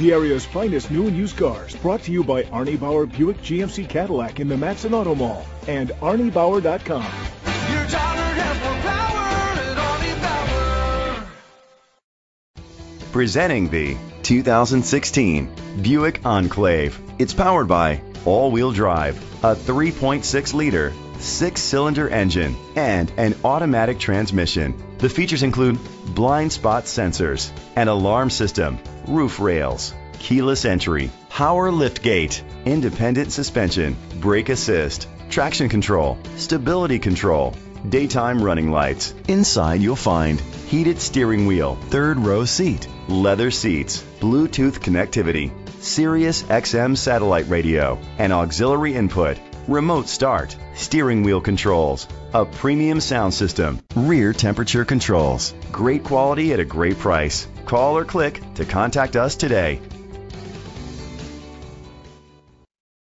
the area's finest new and used cars. Brought to you by Arnie Bauer Buick GMC Cadillac in the Matteson Auto Mall and ArnieBauer.com. Your dollar has more power at Arnie Bauer. Presenting the 2016 Buick Enclave. It's powered by all-wheel drive, a 3.6 liter six-cylinder engine, and an automatic transmission. The features include blind spot sensors, an alarm system, roof rails, keyless entry, power lift gate, independent suspension, brake assist, traction control, stability control, daytime running lights. Inside you'll find heated steering wheel, third row seat, leather seats, Bluetooth connectivity, Sirius XM satellite radio, and auxiliary input, remote start, steering wheel controls, a premium sound system, rear temperature controls. Great quality at a great price. Call or click to contact us today.